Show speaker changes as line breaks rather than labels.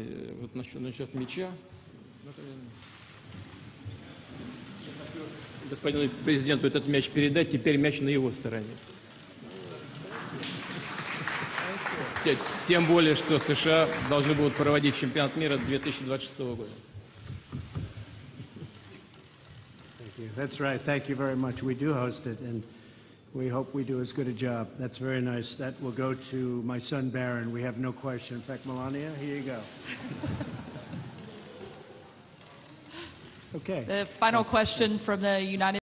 Э, Вот насчет, насчет мяча. Господину президенту этот мяч передать, теперь мяч на его стороне. Те- Тем более, что США должны будут проводить чемпионат мира 2026 года.
That's right. Thank you very much. We do host it, and we hope we do as good a job. That's very nice. That will go to my son Barron. We have no question. In fact, Melania, here you go. Okay.
The final question from the United